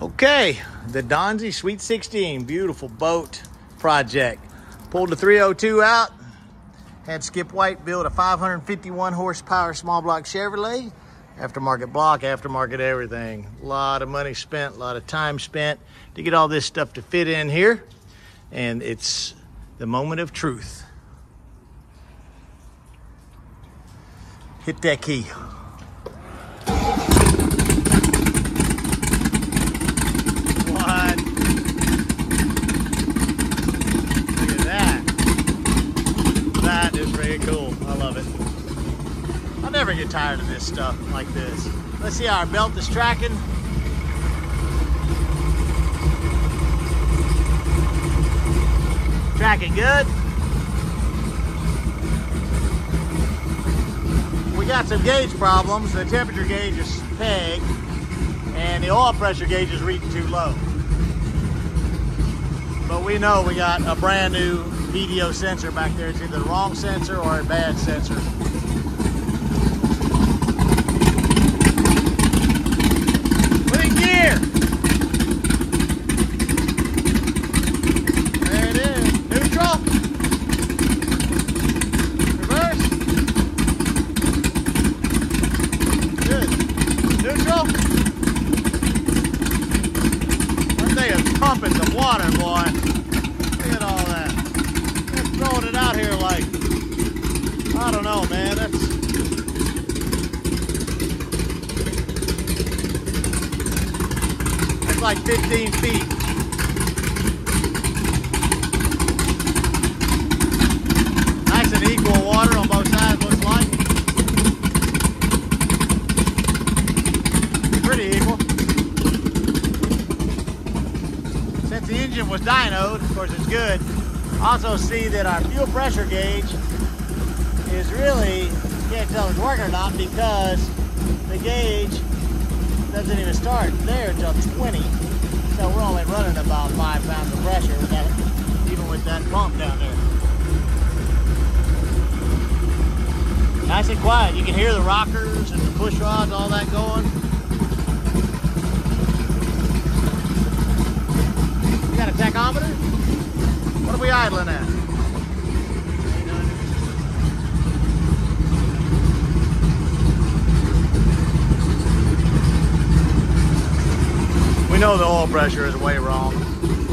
Okay, the Donzi Sweet 16, beautiful boat project. Pulled the 302 out, had Skip White build a 551 horsepower small block Chevrolet, aftermarket block, aftermarket everything. A lot of money spent, a lot of time spent to get all this stuff to fit in here. And it's the moment of truth. Hit that key. What? Look at that. That is very cool. I love it. I'll never get tired of this stuff like this. Let's see how our belt is tracking. Tracking good. We got some gauge problems. The temperature gauge is pegged and the oil pressure gauge is reading too low. But we know we got a brand new VDO sensor back there. It's either the wrong sensor or a bad sensor. Put in gear. There it is. Neutral. Reverse. Good. Neutral. That thing pumping some water, boy. Look at all that. They're throwing it out here like, I don't know, man. That's like 15 feet. Since the engine was dynoed, of course it's good. Also see that our fuel pressure gauge is really, can't tell if it's working or not because the gauge doesn't even start there until 20. So we're only running about five pounds of pressure even with that pump down there. Nice and quiet. You can hear the rockers and the push rods, all that going. You got a tachometer? What are we idling at? We know the oil pressure is way wrong.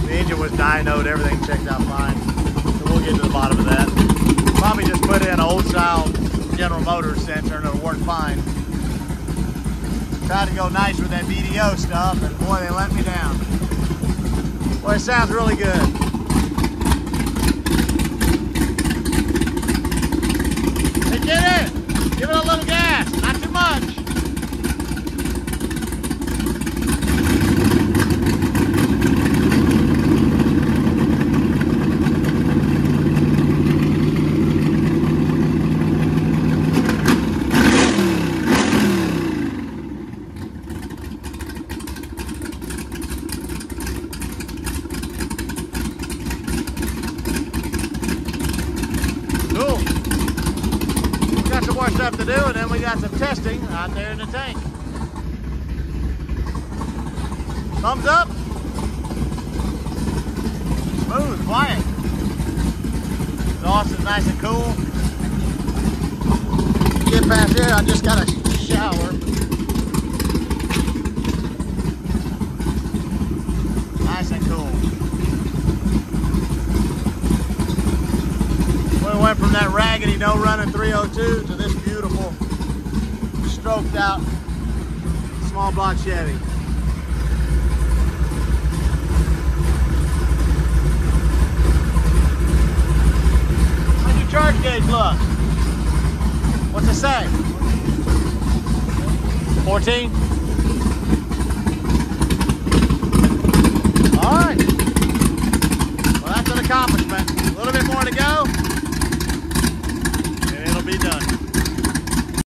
The engine was dynoed, everything checked out fine. So we'll get to the bottom of that. Probably just put in an old style General Motors sensor and it'll work fine. Tried to go nice with that VDO stuff and boy, they let me down. Boy, it sounds really good. Hey, get in! Give it a little gas, not too much. Cool. We got some more stuff to do, and then we got some testing out there in the tank. Thumbs up. Smooth, quiet. Exhaust is nice and cool. Get past here, I just got a shower. Nice and cool. We went from that raggedy no running 302 to this stroked out small block Chevy. How's your charge gauge look? What's it say? 14?